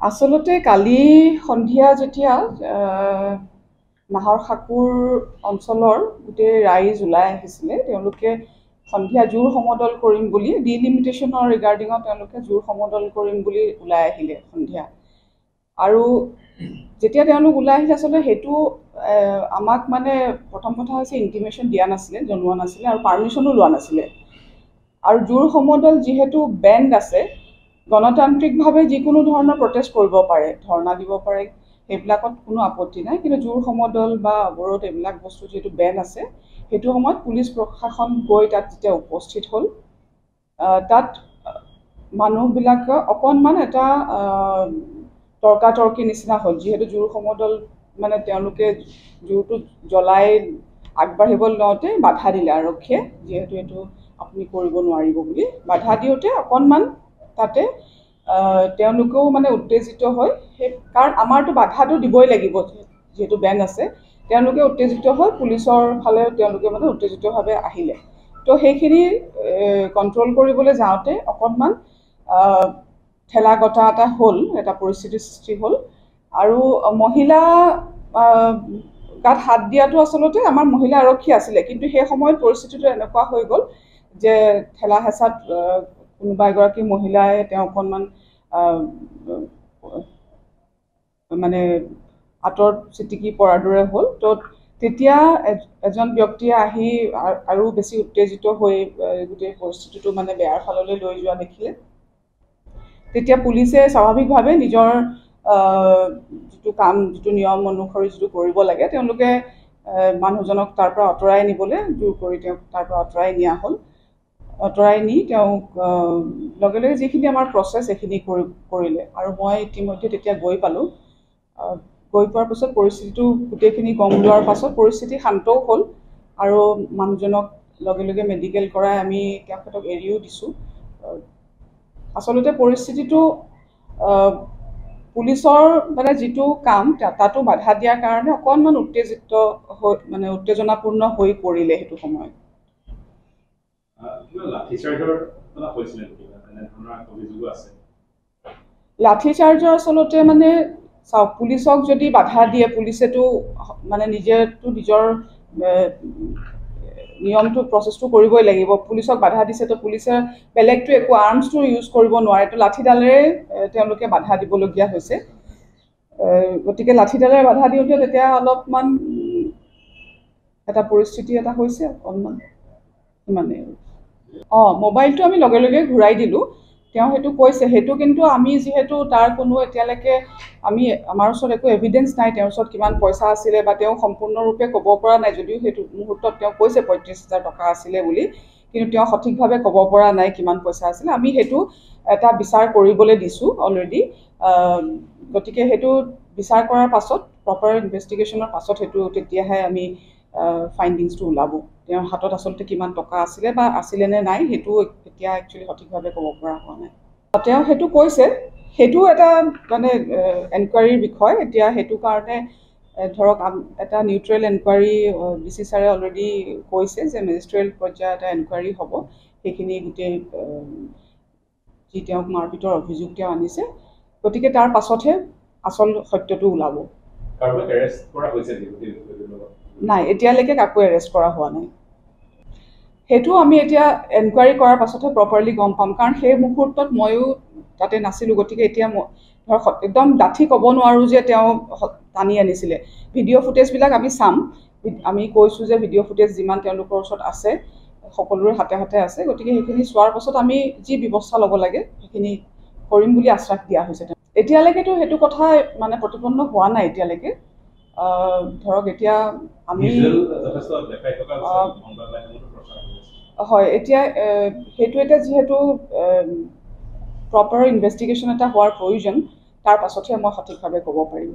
আচলতে কালি সন্ধিয়া যেতিয়া নাহৰ সাঁকোৰ অঞ্চলৰ গোটেই ৰাইজ ওলাই আহিছিলে তেওঁলোকে সন্ধিয়া জোৰ সমদল কৰিম বুলি ডিলিমিটেশ্যনৰ ৰিগাৰ্ডিঙত তেওঁলোকে জোৰ সমদল কৰিম বুলি ওলাই আহিলে সন্ধিয়া। আৰু যেতিয়া তেওঁলোক ওলাই আহিলে আচলতে সেইটো আমাক মানে প্ৰথম কথা হৈছে ইণ্টিমেশ্যন দিয়া নাছিলে জনোৱা নাছিলে আৰু পাৰ্মিশ্যনো লোৱা নাছিলে। আৰু জোৰ সমদল যিহেতু বেণ্ড আছে গণতান্ত্ৰিকভাৱে যিকোনো ধৰণৰ প্ৰটেষ্ট কৰিব পাৰে ধৰ্ণা দিব পাৰে সেইবিলাকত কোনো আপত্তি নাই। কিন্তু জোৰ সমদল বা অৱৰোধ এইবিলাক বস্তু যিহেতু বেন আছে সেইটো সময়ত পুলিচ প্ৰশাসন গৈ তাত যেতিয়া উপস্থিত হ'ল তাত মানুহবিলাকে অকণমান এটা তৰ্কাতৰ্কি নিচিনা হ'ল। যিহেতু জোৰ সমদল মানে তেওঁলোকে জোৰটো জ্বলাই আগবাঢ়িব লওঁতে বাধা দিলে আৰক্ষীয়ে যিহেতু এইটো আপুনি কৰিব নোৱাৰিব বুলি। বাধা দিওঁতে অকণমান তাতে তেওঁলোকেও মানে উত্তেজিত হৈ সেই কাৰণ আমাৰতো বাধাটো দিবই লাগিব যিহেতু বেন আছে। তেওঁলোকে উত্তেজিত হৈ পুলিচৰ ফালে তেওঁলোকে মানে উত্তেজিতভাৱে আহিলে। তো সেইখিনি কণ্ট্ৰল কৰিবলৈ যাওঁতে অকণমান ঠেলা গটা এটা হ'ল এটা পৰিস্থিতিৰ সৃষ্টি হ'ল। আৰু মহিলা গাত হাত দিয়াটো আচলতে আমাৰ মহিলা আৰক্ষী আছিলে। কিন্তু সেই সময়ত পৰিস্থিতিটো এনেকুৱা হৈ গ'ল যে ঠেলা হেঁচাত কোনোবা এগৰাকী মহিলাই তেওঁ অকণমান মানে আঁতৰত চিটিকি পৰাৰ দৰে হ'ল। তো তেতিয়া এজন ব্যক্তিয়ে আহি আৰু বেছি উত্তেজিত হৈ গোটেই পৰিস্থিতিটো মানে বেয়াৰ ফাললৈ লৈ যোৱা দেখিলে। তেতিয়া পুলিচে স্বাভাৱিকভাৱে নিজৰ যিটো কাম যিটো নিয়ম অনুসৰি যিটো কৰিব লাগে তেওঁলোকে মানুহজনক তাৰ পৰা আঁতৰাই নিবলৈ জোৰ কৰি তেওঁক তাৰ পৰা আঁতৰাই নিয়া হ'ল। আঁতৰাই নি তেওঁক লগে লগে যিখিনি আমাৰ প্ৰচেছ সেইখিনি কৰি কৰিলে। আৰু মই ইতিমধ্যে তেতিয়া গৈ পালোঁ। গৈ পোৱাৰ পাছত পৰিস্থিতিটো গোটেইখিনি গম লোৱাৰ পাছত পৰিস্থিতি শান্তও হ'ল। আৰু মানুহজনক লগে লগে মেডিকেল কৰাই আমি তেখেতক এৰিও দিছোঁ। আচলতে পৰিস্থিতিটো পুলিচৰ মানে যিটো কাম তাতো বাধা দিয়াৰ কাৰণে অকণমান উত্তেজিত হৈ মানে উত্তেজনাপূৰ্ণ হৈ পৰিলে সেইটো সময়ত। আছে। লাঠিচাৰ্জৰ আচলতে মানে চাওক পুলিচক যদি বাধা দিয়ে পুলিচেতো মানে নিজেতো নিজৰ নিয়মটো প্ৰচেছটো কৰিবই লাগিব। পুলিচক বাধা দিছে তো পুলিচে বেলেগটো একো আৰ্মছটো ইউজ কৰিব নোৱাৰে। তো লাঠিডালেৰে তেওঁলোকে বাধা দিবলগীয়া হৈছে। গতিকে লাঠিডালেৰে বাধা দিওঁতে তেতিয়া অলপমান এটা পৰিস্থিতি এটা হৈছে অকণমান। সিমানেই আৰু অঁ মোবাইলটো আমি লগে লগে ঘূৰাই দিলোঁ। তেওঁ সেইটো কৈছে সেইটো কিন্তু আমি যিহেতু তাৰ কোনো এতিয়ালৈকে আমি আমাৰ ওচৰত একো এভিডেঞ্চ নাই তেওঁৰ ওচৰত কিমান পইচা আছিলে বা তেওঁ সম্পূৰ্ণৰূপে ক'ব পৰা নাই যদিও সেইটো মুহূৰ্তত তেওঁ কৈছে পঁয়ত্ৰিছ হাজাৰ টকা আছিলে বুলি কিন্তু তেওঁ সঠিকভাৱে ক'ব পৰা নাই কিমান পইচা আছিলে। আমি সেইটো এটা বিচাৰ কৰিবলৈ দিছোঁ অলৰেডি গতিকে সেইটো বিচাৰ কৰাৰ পাছত প্ৰপাৰ ইনভেষ্টিগেশ্যনৰ পাছত সেইটো তেতিয়াহে আমি ফাইণ্ডিংছটো ওলাব। তেওঁৰ হাতত আচলতে কিমান টকা আছিলে বা আছিলে নে নাই সেইটো এতিয়া একচুৱেলি সঠিকভাৱে ক'ব পৰা হোৱা নাই। তেওঁ সেইটো কৈছে সেইটো এটা মানে এনকুৱাৰীৰ বিষয়। এতিয়া সেইটো কাৰণে ধৰক এটা নিউট্ৰেল এনকুৱাৰী ডি চি ছাৰে অলৰেডি কৈছে যে মেজিষ্ট্ৰেল পৰ্যায়ত এটা এনকুৱাৰী হ'ব। সেইখিনি গোটেই যি তেওঁক মাৰপিটৰ অভিযোগ তেওঁ আনিছে। গতিকে তাৰ পাছতহে আচল সত্যটো ওলাব। নাই এতিয়ালৈকে কাকো এৰেষ্ট কৰা হোৱা নাই। সেইটো আমি এতিয়া এনকুৱাৰী কৰাৰ পাছতহে প্ৰপাৰলি গম পাম কাৰণ সেই মুহূৰ্তত ময়ো তাতে নাছিলোঁ গতিকে এতিয়া মই ধৰক একদম ডাঠি ক'ব নোৱাৰোঁ যে তেওঁ টানি আনিছিলে। ভিডিঅ' ফুটেজবিলাক আমি চাম। আমি কৈছোঁ যে ভিডিঅ' ফুটেজ যিমান তেওঁলোকৰ ওচৰত আছে সকলোৰে হাতে হাতে আছে গতিকে সেইখিনি চোৱাৰ পাছত আমি যি ব্যৱস্থা ল'ব লাগে সেইখিনি কৰিম বুলি আশ্বাস দিয়া হৈছে। এতিয়ালৈকেতো সেইটো কথা মানে প্ৰতিপন্ন হোৱা নাই এতিয়ালৈকে। ধৰক এতিয়া আমি হয় এতিয়া সেইটো এতিয়া যিহেতু প্ৰপাৰ ইনভেষ্টিগেশ্যন এটা হোৱাৰ প্ৰয়োজন তাৰ পাছতহে মই সঠিকভাৱে ক'ব পাৰিম।